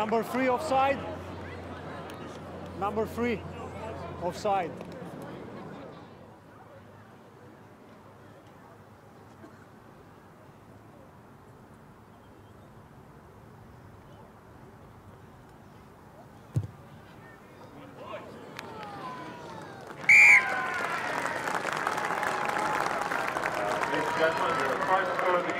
Number three offside. Number three offside. Ladies and gentlemen, the prize score of the game